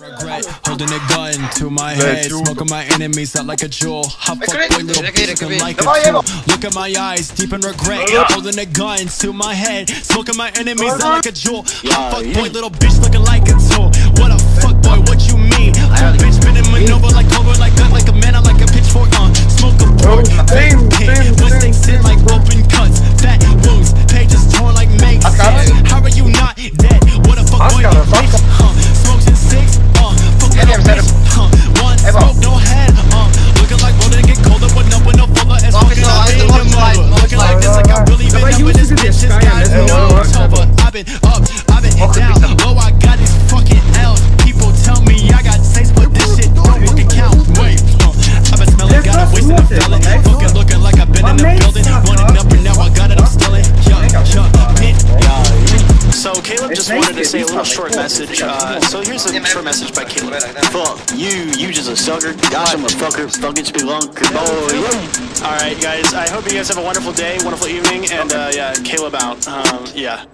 Regret holding a gun to my head, smoking my enemies out like a jewel. Hot fuck boy, little bitch looking like a tool. Look at my eyes, deep in regret. Holding a gun to my head, smoking my enemies out like a jewel. Hot fuck boy, little bitch looking like a tool. What a fuck boy, what you mean? Little bitch spinning maneuver like over, like gun, like a man, I like a pitchfork. Uh, smoke a board, Caleb just wanted to say a little short message. Uh, so here's a short message by Caleb. Fuck you, you just a sucker. Gosh, I'm a fucker. Fucking spelunker boy. All right, guys. I hope you guys have a wonderful day, wonderful evening, and uh, yeah, Caleb out. Um, yeah.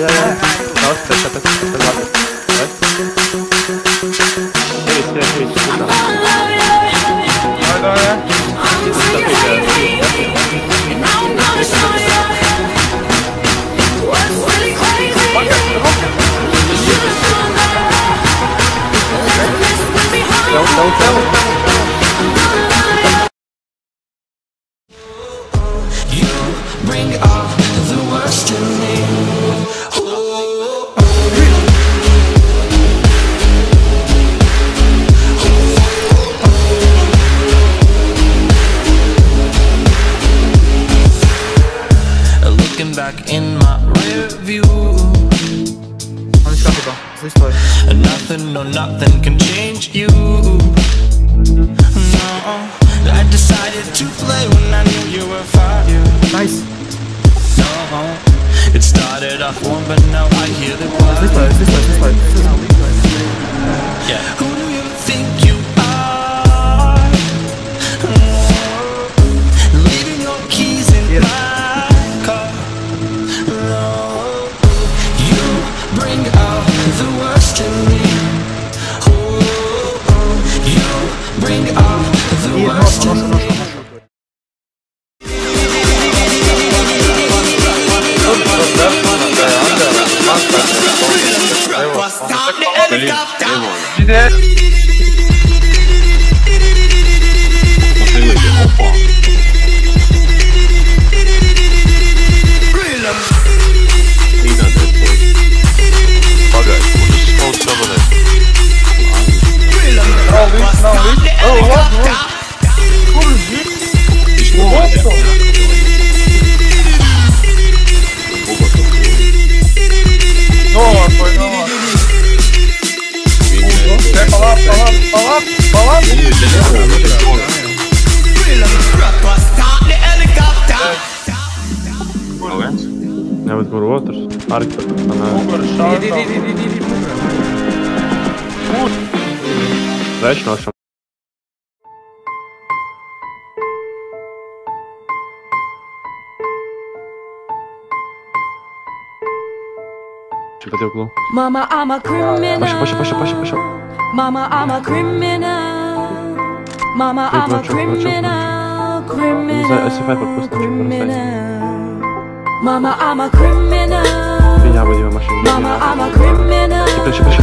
ja, ja. Da ist besser, besser, besser, warte. Was? Hey, ist der Fisch, gut Das ist. Don't, don't, don't. no, nothing can change you. No, I decided to play when I knew you were fire. Nice. No, it started off warm but now I hear the choir This way, this way, this way, this way. 我穿越也好花。你那个谁？OK，我们是方超的。老李，老李，老老李。Now it's more water. Mama, I'm a criminal. Mama, I'm a criminal. Mama, I'm a criminal. Criminal. Criminal. Mama, I'm a criminal. Paša, paša,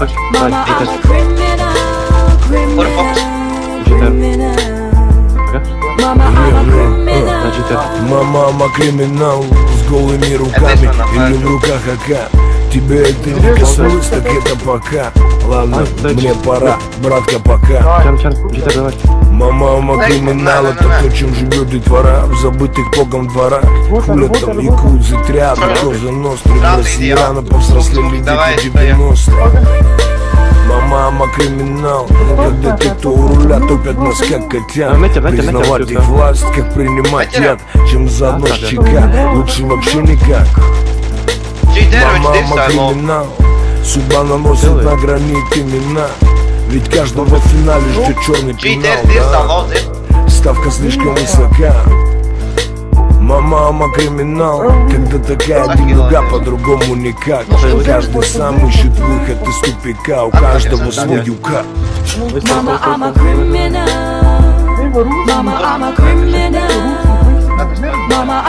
paša. Mama, I'm a criminal. Criminal. Criminal. Mama, I'm a criminal. Мама, мама криминал с голыми руками Или в руках АК Тебя это не коснулось, так это пока Ладно, А, мне пора, братка, пока Чан, чан, давай. Мама, мама криминал, это то, чем живет детвора В забытых богом дворах Хуля там якудзы, тряпы, коза ностры Бразильяна, рано повзрослели дети 90 Мама, мама криминал Когда те, кто у руля, топят нас как котят. А, Признавать их власть, как принимать яд Чем заодно с ЧК, лучше вообще никак. Мама, мама криминал. Судьба наносит на гранит имена Ведь каждого в финале ждет черный пенал да? Ставка слишком высока. Мама, мама криминал Когда такая деньга по-другому никак. Каждый сам ищет выход из тупика У каждого свой юка Mama, I'm a criminal. Mama, I'm a criminal. Mama,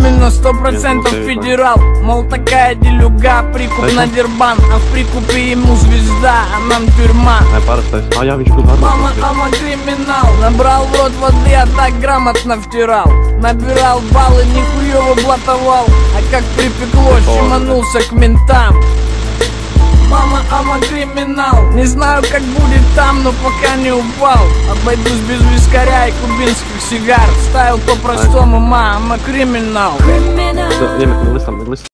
сто процентов федерал. Мол, такая делюга, прикуп на дербан А в прикупе ему звезда, а нам тюрьма. А Мама, Арман. ама криминал. Набрал в рот воды, а так грамотно втирал. Набирал баллы, нихуево блатовал. А как припекло, щеманулся к ментам Мама, ама криминал Не знаю, как будет там, но пока не упал. Обойдусь без вискаря и кубинских сигар. Ставил по-простому, мама, криминал Criminal.